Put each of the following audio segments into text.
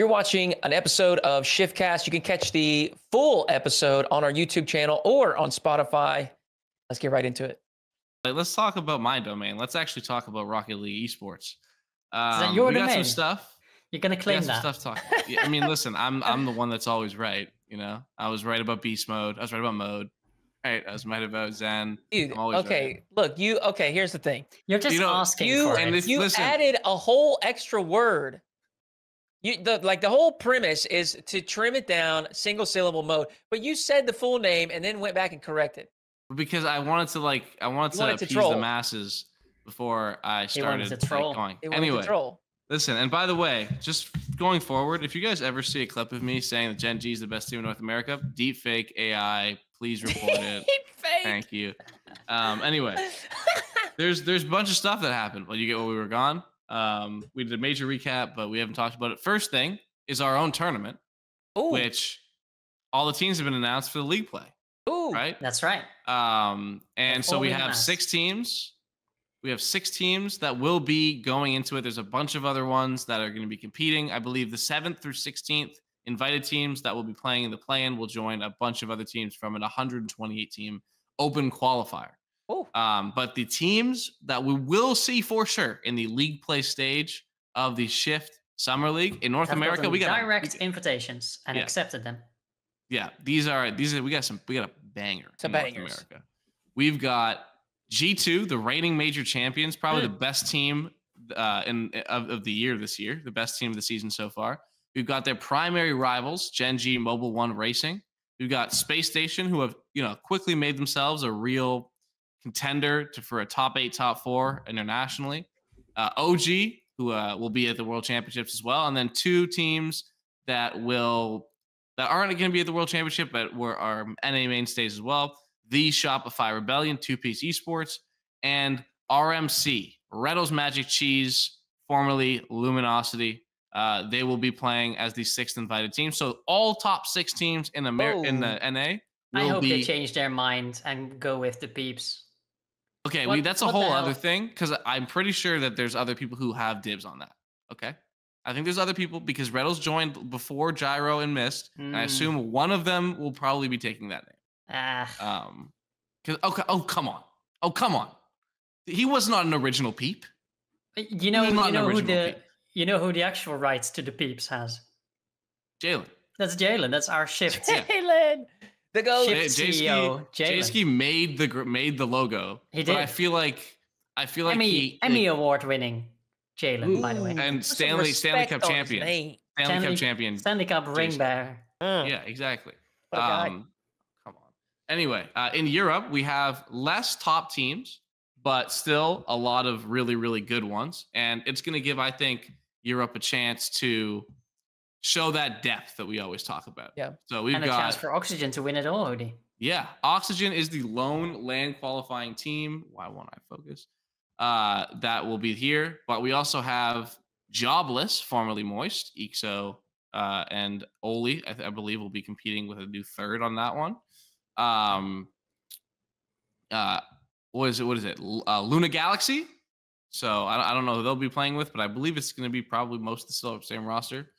You're watching an episode of Shiftcast. You can catch the full episode on our YouTube channel or on Spotify. Let's get right into it. Let's talk about my domain. Let's actually talk about Rocket League esports. Um, Is that your we got some stuff. You're gonna We claim got some that. stuff talk. Yeah, I mean, listen, I'm I'm the one that's always right. You know, I was right about beast mode. I was right about mode. Right, I was right about Zen. Dude, I'm always okay, right. look, you okay, here's the thing. You're just You know, asking You for and it. if- you listen- added a whole extra word. You the like the whole premise is to trim it down, single syllable mode. But you said the full name and then went back and corrected. because I wanted to like I wanted You to wanted to appease troll. the masses before I He wanted started to troll. like, going. They wanted to Anyway, troll. listen, and by the way, just going forward, if you guys ever see a clip of me saying that Gen G is the best team in North America, deep fake AI, please report it. Fake. Thank you. Um, anyway, there's there's a bunch of stuff that happened while you get while we were gone. Um, we did a major recap, but we haven't talked about it. First thing is our own tournament, Ooh, which all the teams have been announced for the league play, ooh. right? That's right. Um, and so we have announced. six teams. We have six teams that will be going into it. There's a bunch of other ones that are going to be competing. I believe the seventh through 16th invited teams that will be playing in the play-in will join a bunch of other teams from an 128 team open qualifier. Ooh. Um, but the teams that we will see for sure in the league play stage of the Shift Summer League in North America, we got direct invitations and Yeah. accepted them. yeah, these are these are we got some we got a banger. Some in North. America. We've got G2, the reigning major champions, probably Hmm. the best team uh, in of, of the year this year, the best team of the season so far. We've got their primary rivals, Gen G Mobile One Racing. We've got Space Station, who have you know quickly made themselves a real contender to for a top eight, top four internationally. Uh, OG, who uh, will be at the World Championships as well, and then two teams that will that aren't going to be at the World Championship, but were our NA mainstays as well. The Shopify Rebellion, Two Piece Esports, and RMC, Retals Magic Cheese, formerly Luminosity. Uh, they will be playing as the sixth invited team. So all top six teams in Amer- in the NA will I hope be they change their mind and go with the peeps. Okay, What- we, that's a whole other thing because I'm pretty sure that there's other people who have dibs on that. Okay, I think there's other people because Retals joined before Gyro and Mist, and I Mm. assume one of them will probably be taking that name. Ah, Um, because okay, oh come on, oh come on, he was not an original peep. you know, you know who the peep. you know who the actual rights to the peeps has. Jalen, That's Jalen. That's our shift. Jalen, the goat. Shift J- Jayski- CEO, Jalen. Jayski made the made the logo. He but I feel like I feel like Emmy he Emmy like, award winning Jalen, by the way. And put Stanley Stanley Cup champion. Stanley Stanley- Cup champion. Stanley Cup ring Jason. bearer. Mm, Yeah, exactly. what. Um, come on. Anyway, uh, in Europe, we have less top teams, but still a lot of really, really good ones. And it's going to give, I think, Europe a chance to show that depth that we always talk about. Yeah. So we've and a chance for Oxygen to win it all, Hoodie. yeah, Oxygen is the lone land qualifying team. Why won't I focus? Uh, that will be here. But we also have Jobless, formerly Moist, Ixo, uh, and Oli, I, th- I believe, will be competing with a new third on that one. Um, uh, what is it? What is it? Uh, Luna Galaxy. So I, don't- I don't know who they'll be playing with, but I believe it's going to be probably most of the still same roster.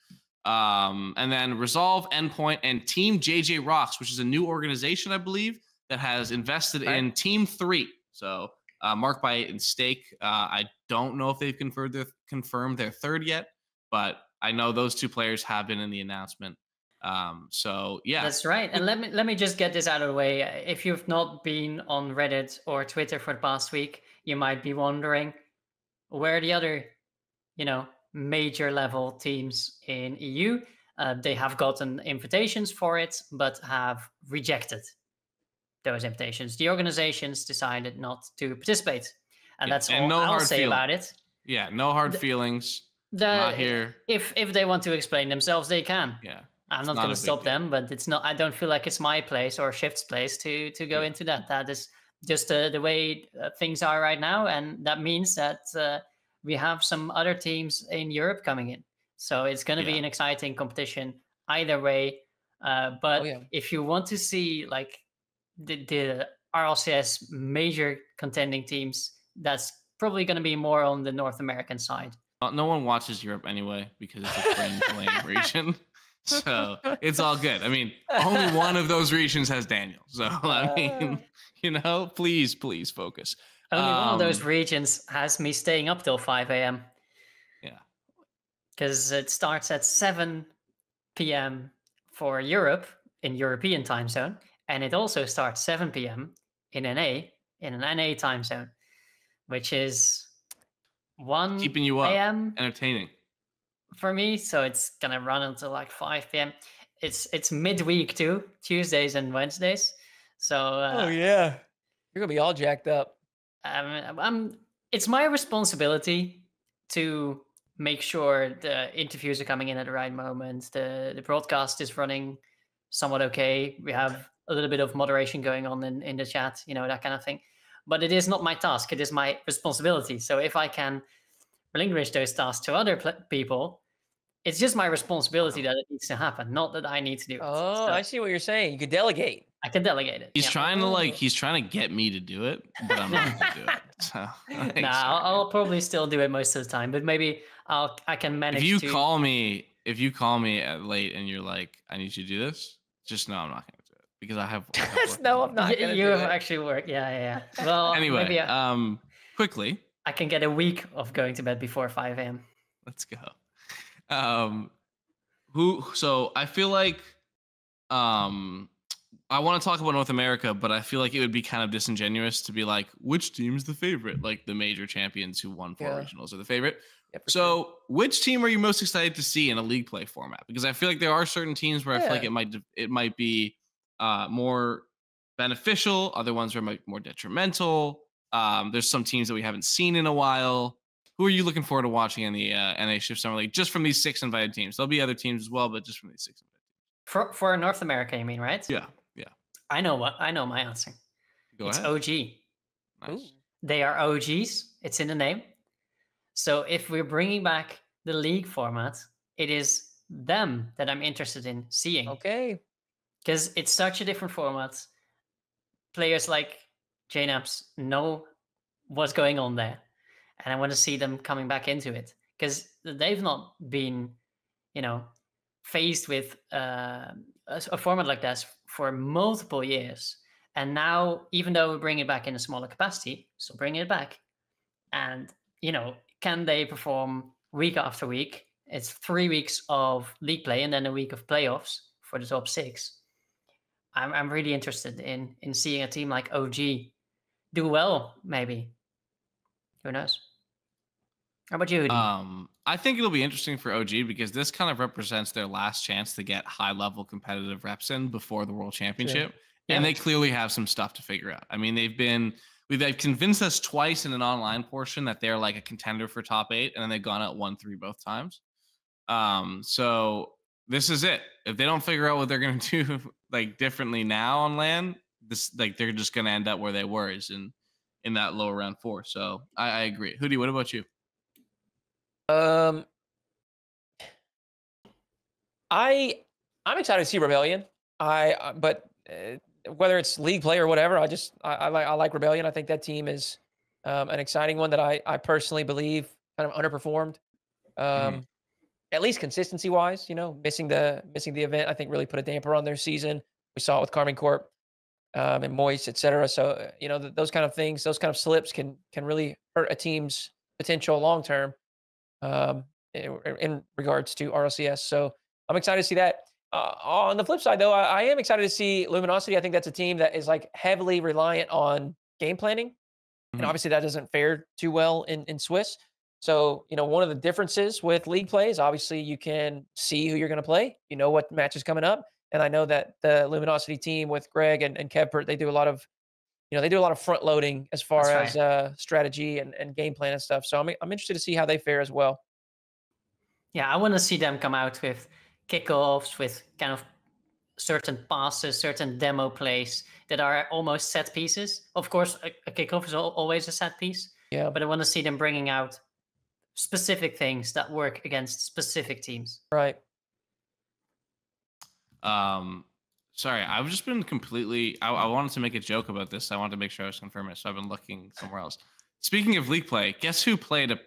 Um, and then Resolve, Endpoint, and Team JJ Rocks, which is a new organization, I believe, that has invested Right. in Team Three. So uh, Mark by and Stake. Uh, I don't know if they've confirmed their confirmed their third yet, but I know those two players have been in the announcement. Um, so yeah, That's right. And let me let me just get this out of the way. If you've not been on Reddit or Twitter for the past week, you might be wondering where the other, you know, major level teams in EU. Uh, they have gotten invitations for it, but have rejected those invitations. The organizations decided not to participate, and Yeah, that's and all no I'll say about it. yeah, no hard The- feelings. The, not here. If if they want to explain themselves, they can. Yeah, I'm not not going to stop them, but it's not. I don't feel like it's my place or Shift's place to to go Yeah. into that. That is just uh, the way uh, things are right now, and that means that uh, we have some other teams in Europe coming in. So it's going to be an exciting competition either way. Uh, but Oh, yeah. if you want to see like the, the RLCS major contending teams, that's probably going to be more on the North American side Uh, No one watches Europe anyway because it's a fringe lame region. So it's all good. I mean, only one of those regions has Daniel. So I mean, you know, please, please focus. Only one of those Um, regions has me staying up till 5 a.m. Yeah. Because it starts at 7 p.m. for Europe in European time zone. And it also starts 7 p.m. in NA, in an NA time zone, which is 1 Keeping you up, a.m. entertaining. for me. So it's gonna run until like 5 p.m. It's it's midweek too, Tuesdays and Wednesdays. So uh, oh yeah, you're gonna be all jacked up. Um, I'm, it's my responsibility to make sure the interviews are coming in at the right moment. The the broadcast is running somewhat okay. We have a little bit of moderation going on in, in the chat, you know, that kind of thing. But it is not my task. It is my responsibility. So if I can relinquish those tasks to other pl- people, it's just my responsibility that it needs to happen, not that I need to do it. Oh, So I see what you're saying. You could delegate. I can delegate it. He's yeah. trying to like he's trying to get me to do it, but I'm not gonna do it. So thanks, Nah, I'll, I'll probably still do it most of the time, but maybe I'll I can manage. if you to... call me if you call me at late and you're like, I need you to do this, just know I'm not gonna do it because I have. I have Just work know to I'm not gonna you do have it. actually work. Yeah, yeah, yeah. Well, Anyway, maybe I, um, quickly, I can get a week of going to bed before 5 a.m. let's go. Um, who? So I feel like, um, I want to talk about North America, but I feel like it would be kind of disingenuous to be like, which team's the favorite? Like the major champions who won four Yeah. regionals are the favorite. Yeah, for sure. So, which team are you most excited to see in a league play format? Because I feel like there are certain teams where I feel like it might it might be uh, more beneficial. Other ones are might more detrimental. Um, there's some teams that we haven't seen in a while. Who are you looking forward to watching in the uh, NA Shift Summer League? Just from these six invited teams. There'll be other teams as well, but just from these six invited. For for North America, you mean, right? Yeah, I know what I know my answer. go it's ahead. OG. Nice. They are OGs. It's in the name. So if we're bringing back the league format, it is them that I'm interested in seeing. Okay. because it's such a different format. Players like Jknaps know what's going on there, and I want to see them coming back into it because they've not been, you know, faced with uh, a, s- a format like this for multiple years. And now, even though we bring it back in a smaller capacity, so bring it back, and you know, can they perform week after week? It's three weeks of league play and then a week of playoffs for the top six. I'm I'm really interested in in seeing a team like OG do well. Maybe who knows? How about you? Hoodie? Um, I think it'll be interesting for OG because this kind of represents their last chance to get high level competitive reps in before the World Championship. And Yeah. they clearly have some stuff to figure out. I mean, they've been we- they've convinced us twice in an online portion that they're like a contender for top eight, and then they've gone out one three both times. Um, so this is it. If they don't figure out what they're gonna do like differently now on land, this like they're just gonna end up where they were is in in that lower round four. So I, I agree. Hoodie, what about you? Um, I I'm excited to see Rebellion. I uh, but uh, whether it's league play or whatever, I just I, I like I like Rebellion. I think that team is um, an exciting one that I I personally believe kind of underperformed. Um, At least consistency wise, you know, missing the missing the event, I think really put a damper on their season. We saw it with Karmine Corp um, and Moist, et cetera. So uh, you know th- those kind of things, those kind of slips can can really hurt a team's potential long term um, in, in regards to RLCS. So I'm excited to see that. Uh, on the flip side, though, I, I am excited to see Luminosity. I think that's a team that is like heavily reliant on game planning, and Mhm. obviously that doesn't fare too well in in Swiss. So you know, one of the differences with league play is obviously you can see who you're going to play. You know what match is coming up, and I know that the Luminosity team with Greg and, and Kevpert, they do a lot of you know, they do a lot of front loading as far That's as uh, strategy and, and game plan and stuff. So I'm, I'm interested to see how they fare as well. yeah, I want to see them come out with kickoffs, with kind of certain passes, certain demo plays that are almost set pieces. Of course, a, a kickoff is al- always a set piece, Yeah. but I want to see them bringing out specific things that work against specific teams. Right. Um, sorry, I've just been completely. I, I wanted to make a joke about this. I wanted to make sure I was confirming it, so I've been looking somewhere else. speaking of league play, guess who played a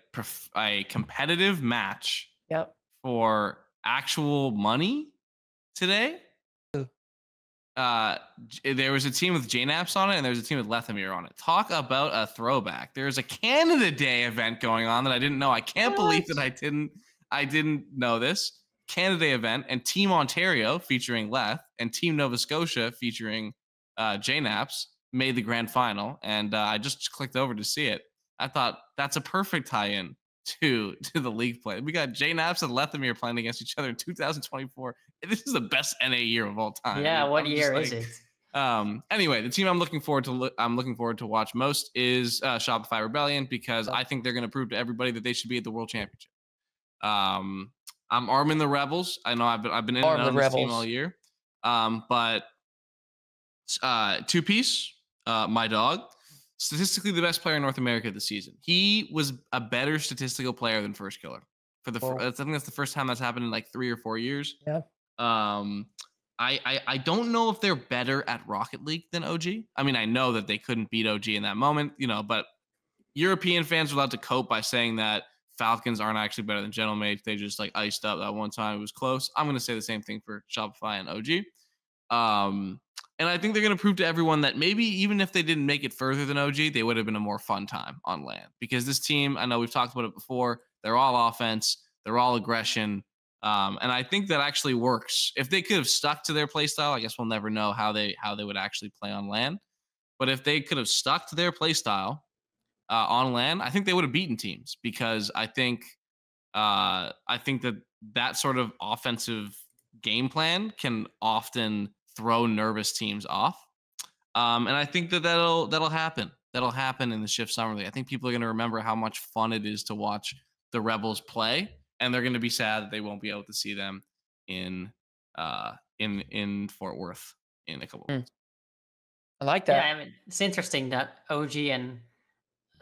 a competitive match Yep. for actual money today? Uh, there was a team with Jknaps on it, and there was a team with Lethamyr on it. Talk about a throwback. There's a Canada Day event going on that I didn't know. I can't believe that I didn't. I didn't know this Canada Day event and Team Ontario featuring Leth and Team Nova Scotia featuring uh, Jknaps made the grand final, and uh, I just clicked over to see it. I thought that's a perfect tie-in to to the league play. We got Jknaps and Lethamyr playing against each other in 2024. This is the best NA year of all time. yeah, what I'm year like- is it? um anyway the team i'm looking forward to look i'm looking forward to watch most is uh shopify rebellion because i think they're going to prove to everybody that they should be at the world championship um i'm arming the rebels i know i've been i've been in Arm and out the this team Rebels. all year um but uh two piece uh my dog statistically the best player in north america this season he was a better statistical player than firstkiller for the fir- Whoa. i think that's the first time that's happened in like three or four years Yeah. um I, I I don't know if they're better at Rocket League than OG. I mean, I know that they couldn't beat OG in that moment, you know, but European fans are allowed to cope by saying that Falcons aren't actually better than Gentle Mates. They just like iced up that one time. It was close. I'm going to say the same thing for Shopify and OG. Um, and I think they're going to prove to everyone that maybe even if they didn't make it further than OG, they would have been a more fun time on land because this team, I know we've talked about it before, they're all offense, they're all aggression. Um, and I think that actually works. If they could have stuck to their play style, I guess we'll never know how they how they would actually play on land. But if they could have stuck to their play style uh, on land, I think they would have beaten teams because I think uh, I think that that sort of offensive game plan can often throw nervous teams off. Um, and I think that that'll that'll happen. That'll happen in the shift summer league. I think people are going to remember how much fun it is to watch the Rebels play, and they're going to be sad that they won't be able to see them in uh, in in Fort Worth in a couple. Hmm. months. I like Yeah, that. I mean, it's interesting that OG and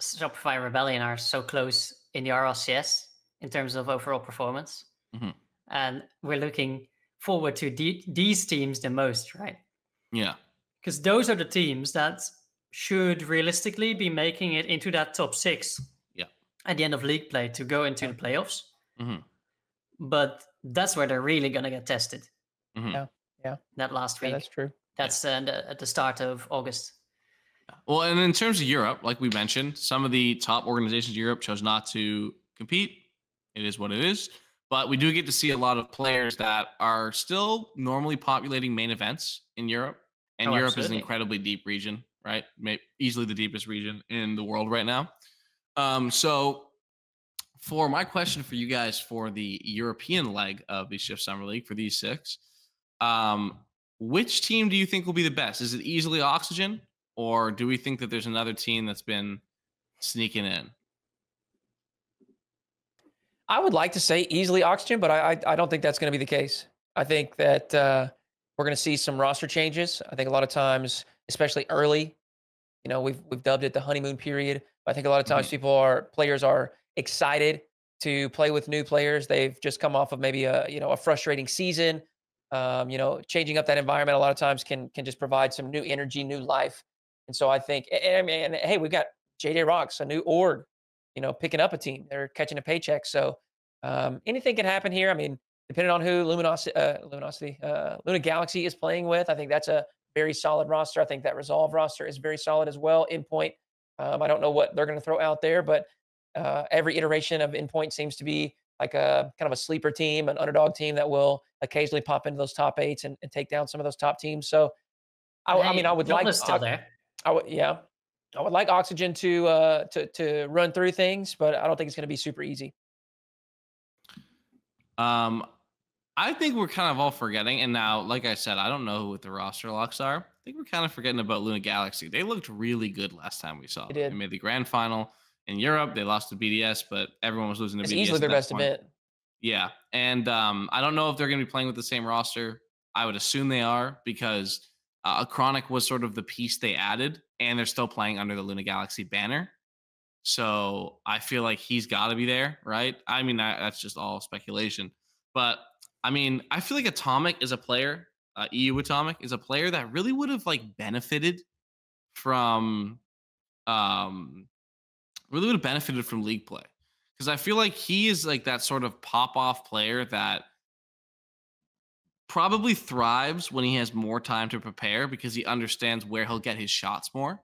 Shopify Rebellion are so close in the RLCS in terms of overall performance. Mhm. And we're looking forward to the, these teams the most, right? Yeah, Because those are the teams that should realistically be making it into that top six Yeah. at the end of league play to go into the playoffs. Mhm. But that's where they're really going to get tested. Mhm. Yeah, yeah. That last Yeah, week. that's true. that's uh, the, at the start of August. Well, and in terms of Europe, like we mentioned, some of the top organizations in Europe chose not to compete. It is what it is. But we do get to see a lot of players that are still normally populating main events in Europe. And Oh, Europe is an incredibly deep region, right? May, easily the deepest region in the world right now. Um, so, for my question for you guys for the European leg of the Shift Summer League for these six, um, which team do you think will be the best? Is it easily Oxygen, or do we think that there's another team that's been sneaking in? I would like to say easily oxygen, but I I, I don't think that's going to be the case. I think that uh, we're going to see some roster changes. I think a lot of times, especially early, you know, we've we've dubbed it the honeymoon period. I think a lot of times people are players are excited to play with new players. They've just come off of maybe a you know a frustrating season. Um, you know, changing up that environment a lot of times can can just provide some new energy, new life. And so I think, and, I mean, and hey, we've got JJ Rocks, a new org, you know, picking up a team. They're catching a paycheck. So um, anything can happen here. I mean, depending on who Luminosity, uh, Luminosity, uh, Luna Galaxy is playing with, I think that's a very solid roster. I think that Resolve roster is very solid as well. Endpoint, um, I don't know what they're going to throw out there, but uh, every iteration of Endpoint seems to be like a kind of a sleeper team, an underdog team that will occasionally pop into those top eights and, and take down some of those top teams. So, I, I mean, I would John like still Ox- there. I would, yeah, I would like Oxygen to uh to to run through things, but I don't think it's going to be super easy. Um, I think we're kind of all forgetting, and now, like I said, I don't know what the roster locks are. I think we're kind of forgetting about Luna Galaxy. They looked really good last time we saw They them. did. They made the grand final in Europe. They lost to BDS, but everyone was losing to It's BDS. easily their best point. event. Yeah, and um, I don't know if they're going to be playing with the same roster. I would assume they are because uh, Chronic was sort of the piece they added, and they're still playing under the Luna Galaxy banner. So I feel like he's got to be there, right? I mean, that, that's just all speculation, but I mean, I feel like Atomic is a player. Uh, EU Atomic is a player that really would have like benefited from um really would have benefited from league play because I feel like he is like that sort of pop off player that probably thrives when he has more time to prepare because he understands where he'll get his shots more,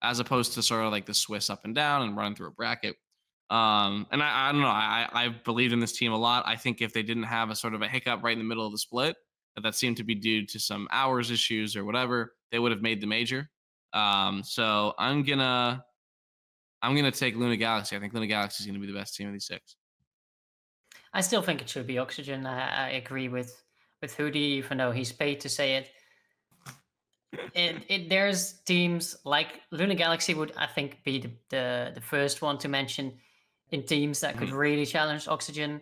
as opposed to sort of like the Swiss up and down and running through a bracket. Um, and I, I don't know. I, I believed in this team a lot. I think if they didn't have a sort of a hiccup right in the middle of the split, that, that seemed to be due to some hours issues or whatever, they would have made the major. Um, so I'm gonna I'm gonna take Luna Galaxy. I think Luna Galaxy is gonna be the best team of these six. I still think it should be Oxygen. I, I agree with with Hoodie, even though he's paid to say it. It, it there's teams like Luna Galaxy would I think be the, the, the first one to mention in teams that could mm-hmm. really challenge Oxygen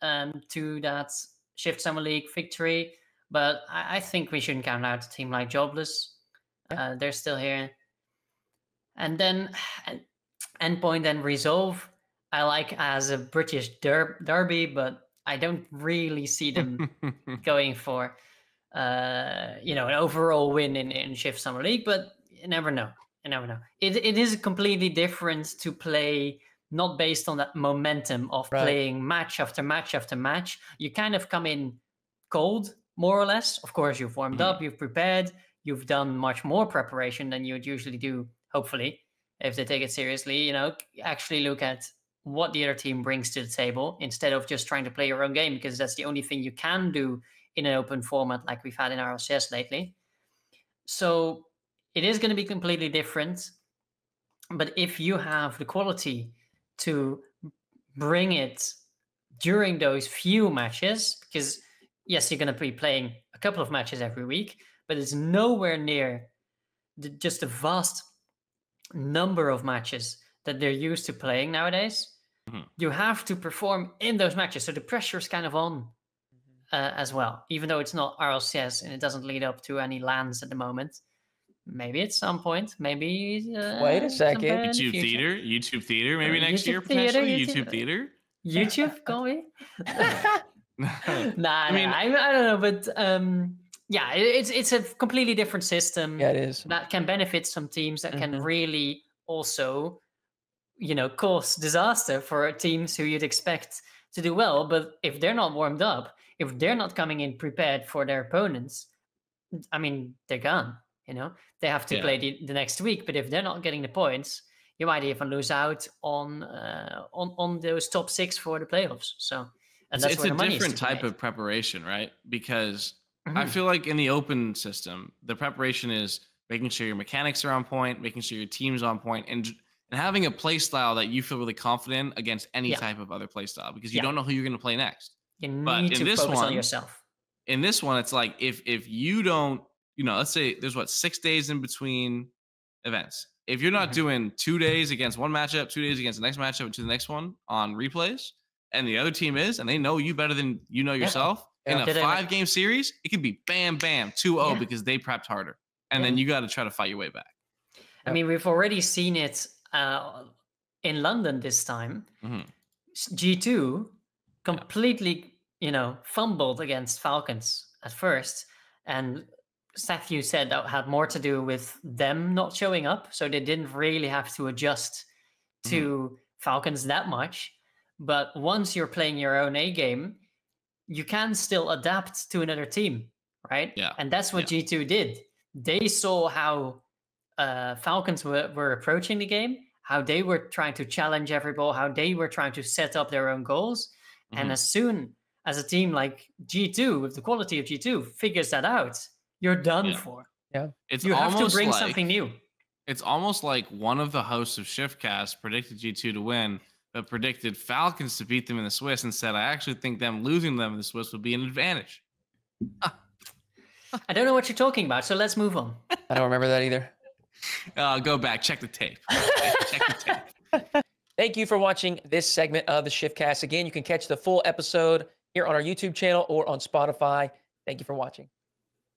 um, to that Shift Summer League victory. But I, I, think we shouldn't count out a team like Jobless. Uh, they're still here. And then Endpoint and Resolve, I like as a British der- derby, but I don't really see them going for uh, you know an overall win in, in Shift Summer League, but you never know. You never know. It it is completely different to play not based on that momentum of right. playing match after match after match. You kind of come in cold, more or less. Of course, you've warmed mm-hmm. up, you've prepared, you've done much more preparation than you would usually do, hopefully, if they take it seriously. You know, actually look at what the other team brings to the table instead of just trying to play your own game because that's the only thing you can do in an open format like we've had in RLCS lately. So it is going to be completely different. But if you have the quality to bring it during those few matches, because yes, you're going to be playing a couple of matches every week, but it's nowhere near the, just a vast number of matches that they're used to playing nowadays. Mm-hmm. You have to perform in those matches, so the pressure is kind of on mm-hmm. uh, as well. Even though it's not RLCS and it doesn't lead up to any lands at the moment, maybe at some point, maybe. Uh, Wait a second. YouTube theater, YouTube theater, maybe uh, next YouTube year theater, potentially. YouTube, YouTube theater. YouTube, call me. nah, I mean, nah, I, I don't know, but um, yeah, it's it's a completely different system. Yeah, it is. That can benefit some teams that mm-hmm. can really also you know cause disaster for teams who you'd expect to do well. But if they're not warmed up if they're not coming in prepared for their opponents i mean they're gone you know? They have to yeah. play the, the next week. But if they're not getting the points you might even lose out on uh, on on those top six for the playoffs. So and that's it's, it's a different type of preparation right? Because mm-hmm. i feel like in the open system the preparation is making sure your mechanics are on point making sure your team's on point and and having a play style that you feel really confident against any yeah. type of other play style because you yeah. don't know who you're going to play next. You but need in to this focus one, on yourself. In this one, it's like if if you don't, you know, let's say there's what six days in between events. If you're not mm-hmm. doing two days against one matchup, two days against the next matchup to the next one on replays, and the other team is, and they know you better than you know yourself, yeah. in a five game series, it could be bam, bam, 2 0 because they prepped harder. And then you got to try to fight your way back. I mean, we've already seen it uh, in London this time, mm-hmm. G2 completely, yeah. you know, fumbled against Falcons at first. And Seth, you said that had more to do with them not showing up. So they didn't really have to adjust to mm-hmm. Falcons that much. But once you're playing your own A game, you can still adapt to another team, right? Yeah. And that's what yeah. G2 did. They saw how uh, Falcons were, were approaching the game, how they were trying to challenge every ball, how they were trying to set up their own goals. Mm-hmm. And as soon as a team like G2, with the quality of G2, figures that out, you're done yeah. for. Yeah. It's you have to bring like, something new. It's almost like one of the hosts of Shiftcast predicted G2 to win, but predicted Falcons to beat them in the Swiss and said, I actually think them losing them in the Swiss would be an advantage. I don't know what you're talking about, so let's move on. I don't remember that either. Uh, go back, check the tape. check the tape. Thank you for watching this segment of the Shiftcast. Again, you can catch the full episode here on our YouTube channel or on Spotify. Thank you for watching.